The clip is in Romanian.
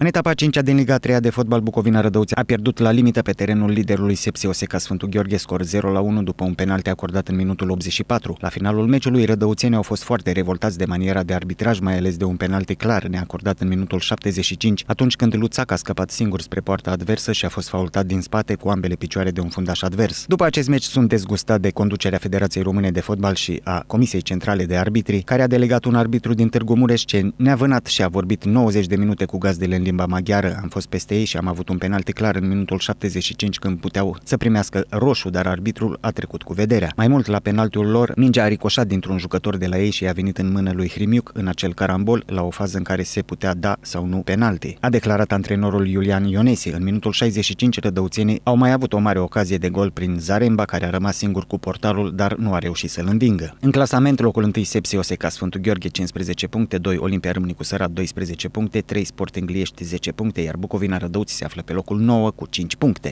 În etapa 5 din Liga 3 de fotbal, Bucovina Rădăuți a pierdut la limită pe terenul liderului Sepsi Oseca Sfântul Gheorghe scor 0 la 1 după un penalti acordat în minutul 84. La finalul meciului, rădăuțenii au fost foarte revoltați de maniera de arbitraj, mai ales de un penalti clar neacordat în minutul 75, atunci când Luțac a scăpat singur spre poarta adversă și a fost faultat din spate cu ambele picioare de un fundaș advers. După acest meci sunt dezgustat de conducerea Federației Române de Fotbal și a Comisiei Centrale de Arbitri, care a delegat un arbitru din Târgu Mureș ce ne-a vânat și a vorbit 90 de minute cu gazdele în limba maghiară. Am fost peste ei și am avut un penalti clar în minutul 75 când puteau să primească roșu, dar arbitrul a trecut cu vederea. Mai mult, la penaltiul lor, mingea a ricoșat dintr-un jucător de la ei și a venit în mână lui Hrimiuc în acel carambol, la o fază în care se putea da sau nu penalti. A declarat antrenorul Iulian Ionesi. În minutul 65, rădăuțienii au mai avut o mare ocazie de gol prin Zaremba, care a rămas singur cu portarul, dar nu a reușit să-l învingă. În clasament, locul 1 Sepsi Oseca Sfântul Gheorghe 15 puncte, 2 Olimpia Râmnicu Sărat 12 puncte, 3 Sporting Gliești 10 puncte, iar Bucovina Rădăuți se află pe locul 9 cu 5 puncte.